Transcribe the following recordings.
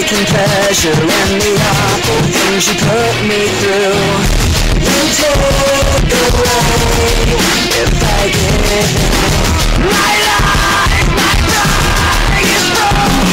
taking pleasure in the awful things you put me through. You take away if I give. My life, my pride is broken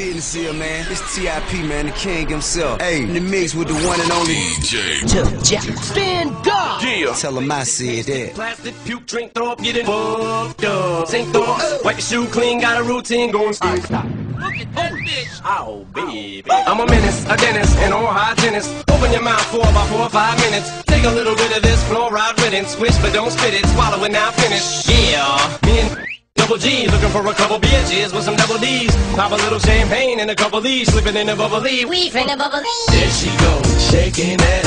business here, man. It's T.I.P., man, the king himself. Hey, in the mix with the one and only DJ. Stand up! Yeah. Tell him I said that. Plastic, puke, drink, throw up, get it fucked up. Sink door, wipe your shoe clean, got a routine going. Stop, stop. Look at that bitch. Oh, baby. I'm a menace, a dentist, and all hygienist. Open your mouth for about four or five minutes. Take a little bit of this fluoride riddance. Swish, but don't spit it. Swallow it, now finish. Yeah. Me and Double G, looking for a couple bitches with some double D's. Pop a little champagne and a couple D's, slipping in a bubbly. We finna bubbly. There she goes, shaking that